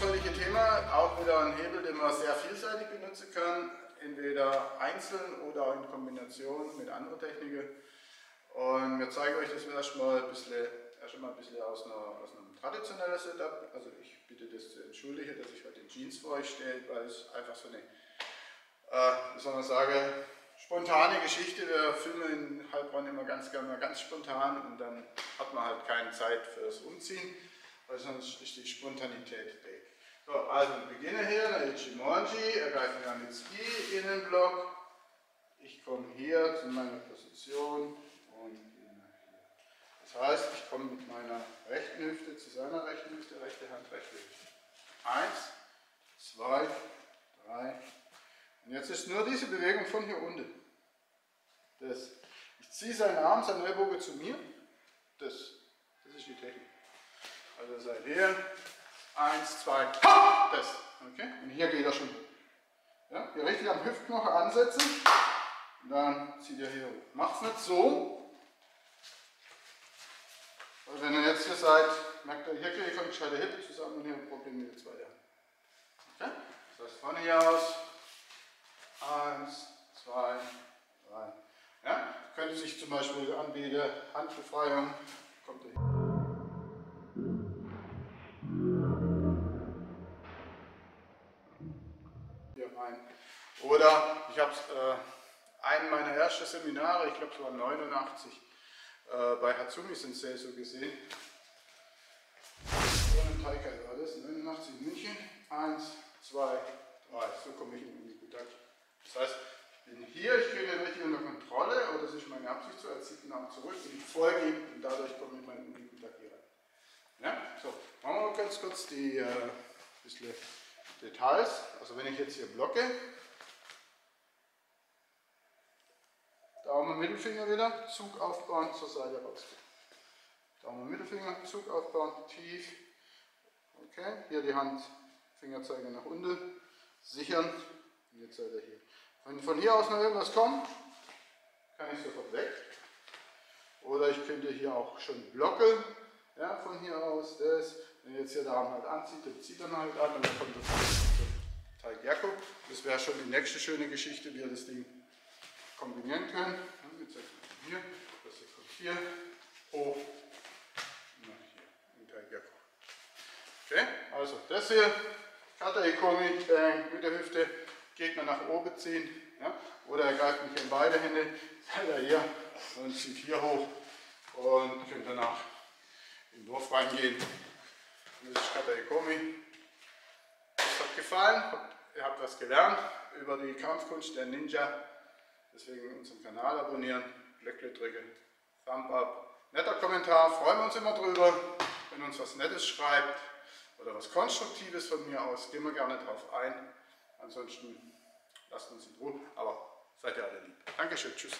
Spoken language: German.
das heutige Thema. Auch wieder ein Hebel, den man sehr vielseitig benutzen kann. Entweder einzeln oder in Kombination mit anderen Techniken. Und wir zeigen euch das erstmal ein bisschen, erstmal ein bisschen aus, einer, aus einem traditionellen Setup. Also ich bitte das zu entschuldigen, dass ich heute in Jeans vor euch stehe, weil es einfach so eine, äh, wie soll man sagen, spontane Geschichte. Wir filmen in Heilbronn immer ganz gerne ganz spontan und dann hat man halt keine Zeit für das Umziehen, weil sonst ist die Spontanität weg. So, also wir beginnen hier, Naichi Monji, ergreifen wir den Ski Innenblock. Ich komme hier zu meiner Position und gehe nach hier. Das heißt, ich komme mit meiner rechten Hüfte zu seiner rechten Hüfte, rechte Hand, rechte Hüfte. Eins, zwei, drei. Und jetzt ist nur diese Bewegung von hier unten. Das. Ich ziehe seinen Arm, seinen Ellbogen zu mir. Das. Das ist die Technik. Also seid hier. Eins, zwei! Das. Okay? Und hier geht er schon. Ja? Hier richtig am Hüftknochen ansetzen. Und dann zieht er hier hoch. Macht es nicht so. Weil wenn ihr jetzt hier seid, merkt ihr, hier kriege ich von gescheite Hip zusammen und hier ein Problem mit der zweiten. Okay? Das heißt von hier aus. Eins, zwei, drei. Ja? Könnte sich zum Beispiel anbieten, Handbefreiung, kommt ihr. Hier rein. Oder ich habe äh, einen meiner ersten Seminare, ich glaube es war 89, äh, bei Hatsumi Sensei so gesehen. So ein Taikai war das, 89 in München. Eins, zwei, drei. So komme ich in den Kontakt. Das heißt, ich bin hier, ich kriege richtig unter Kontrolle, oder das ist meine Absicht so, er zieht den Arm zurück und ich folge ihm und dadurch komme ich in meinen Unikontakt hier rein. Ja? So, machen wir mal ganz kurz die äh, Details. Also wenn ich jetzt hier blocke, Mittelfinger wieder, Zug aufbauen, zur Seite rausgehen. Daumen, Mittelfinger, Zug aufbauen, tief. Okay, hier die Hand, Fingerzeiger nach unten, sichern. Und jetzt seid ihr hier. Wenn von hier aus noch irgendwas kommt, kann ich sofort weg. Oder ich könnte hier auch schon blocken. Ja, von hier aus das. Wenn jetzt hier der Arm halt anzieht, dann zieht er halt an und dann kommt das Teig Jakob. Das wäre schon die nächste schöne Geschichte, wie ihr das Ding kombinieren können. Ja, jetzt hier, das hier hoch, nach hier, in. Okay, also das hier, Kata Ikomi äh, mit der Hüfte, Gegner nach oben ziehen. Ja? Oder er greift mich in beide Hände, er hier und zieht hier hoch und könnt danach in den Wurf reingehen. Das ist Kata Ikomi. Es hat gefallen, ihr habt was gelernt über die Kampfkunst der Ninja. Deswegen unseren Kanal abonnieren, Glöckle drücken, Thumb up. Netter Kommentar, freuen wir uns immer drüber. Wenn uns was Nettes schreibt oder was Konstruktives von mir aus, gehen wir gerne drauf ein. Ansonsten lasst uns in Ruhe, aber seid ihr alle lieb. Dankeschön, tschüss.